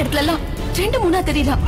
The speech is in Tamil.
இடத்துல ரெண்டு மூணா தெரியலாம்